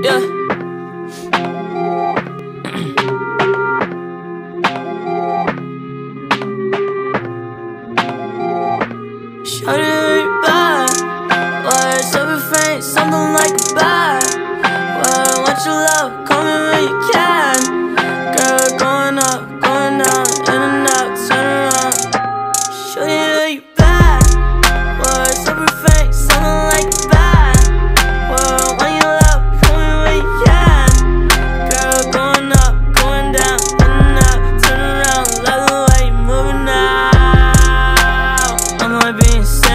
Yeah. Shut it back, or something, something. vencer